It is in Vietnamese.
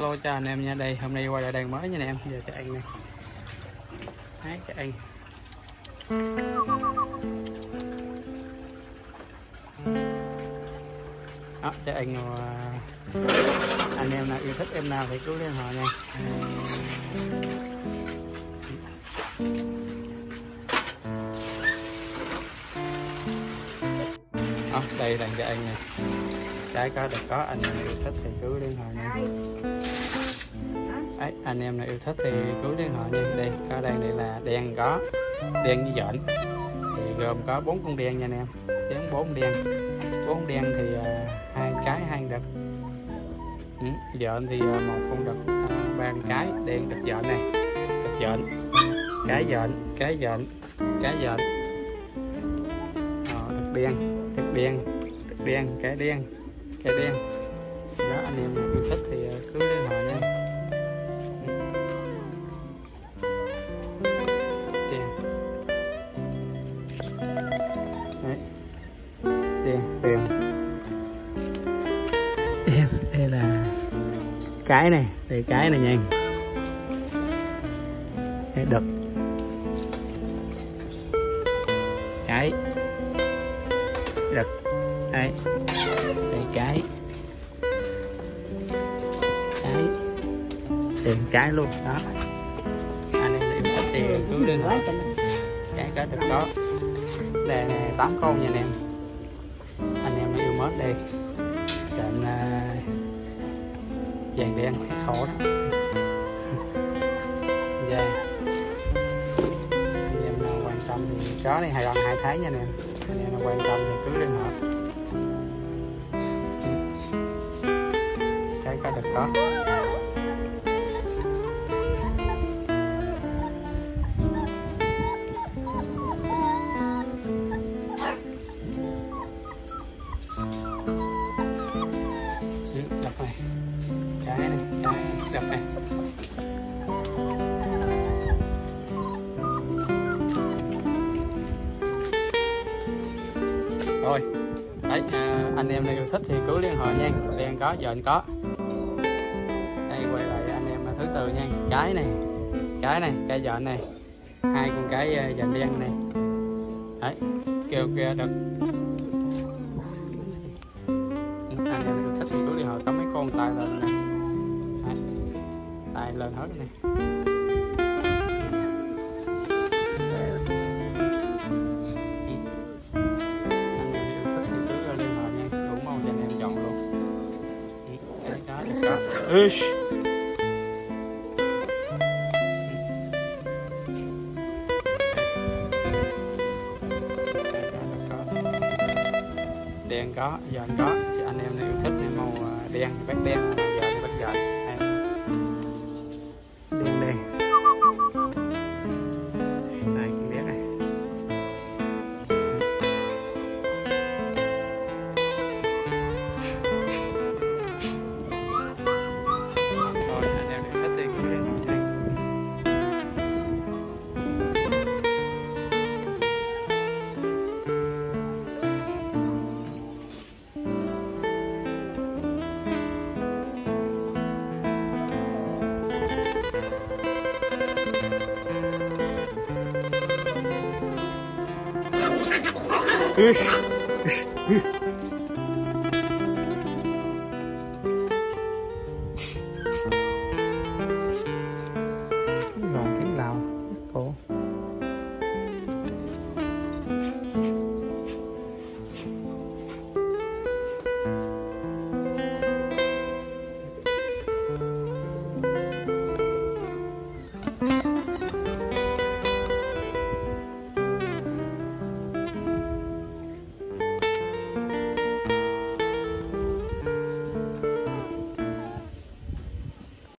Hello chào anh em nha. Đây, hôm nay quay lại đàn mới nha anh em. Giờ cho anh nè. Hát cho anh. Đó, cho anh mà anh em nào yêu thích, em nào thì cứ liên hệ nha. Đó, đây đàn cho anh nè. Trái có được có, anh em yêu thích thì cứ liên hệ nha. Đấy, anh em nào yêu thích thì cứ liên hệ nha. Đây có đây này là đen có đen như dọn thì gồm có bốn con đen nha anh em. Đến bốn đen bốn đen thì uh, hai cái hai đực. Ừ, dọn thì uh, một con đực uh, ba cái. Đen đực dọn này. Đực dọn cái dọn cái dọn cái dọn ờ, đực đen đực đen đực đen cái đen cái đen đó anh em nào yêu thích thì tiền em. Đây là cái này đây cái này nha cái đực cái. Đực đây. Đây cái. Cái. Tiền cái luôn. Đó. Anh em thích thì cứ liên hệ cái cái đực đó. Đây này tám con nha anh em anh em nó yêu mến đây trên uh, vàng đen khổ đó. Dạ anh em nào quan tâm thì chó này hai lần hai tháng nha anh em anh em nào quan tâm thì cứ liên hệ. Cái có được có. Cái này rồi đấy à, anh em nào yêu thích thì cứ liên hệ nha. Đen có giờ anh có. Đây quay lại anh em thứ tư nha. Cái này cái này cái vợ này. Hai con cái dành đen này. Đấy kêu kia được. Anh em yêu thích thì cứ liên hệ có mấy con tay lên nè tay lên hết này Ish. đen có dền có thì anh em nào yêu thích màu à, đen thì bát đen Ish. Ish. Ish.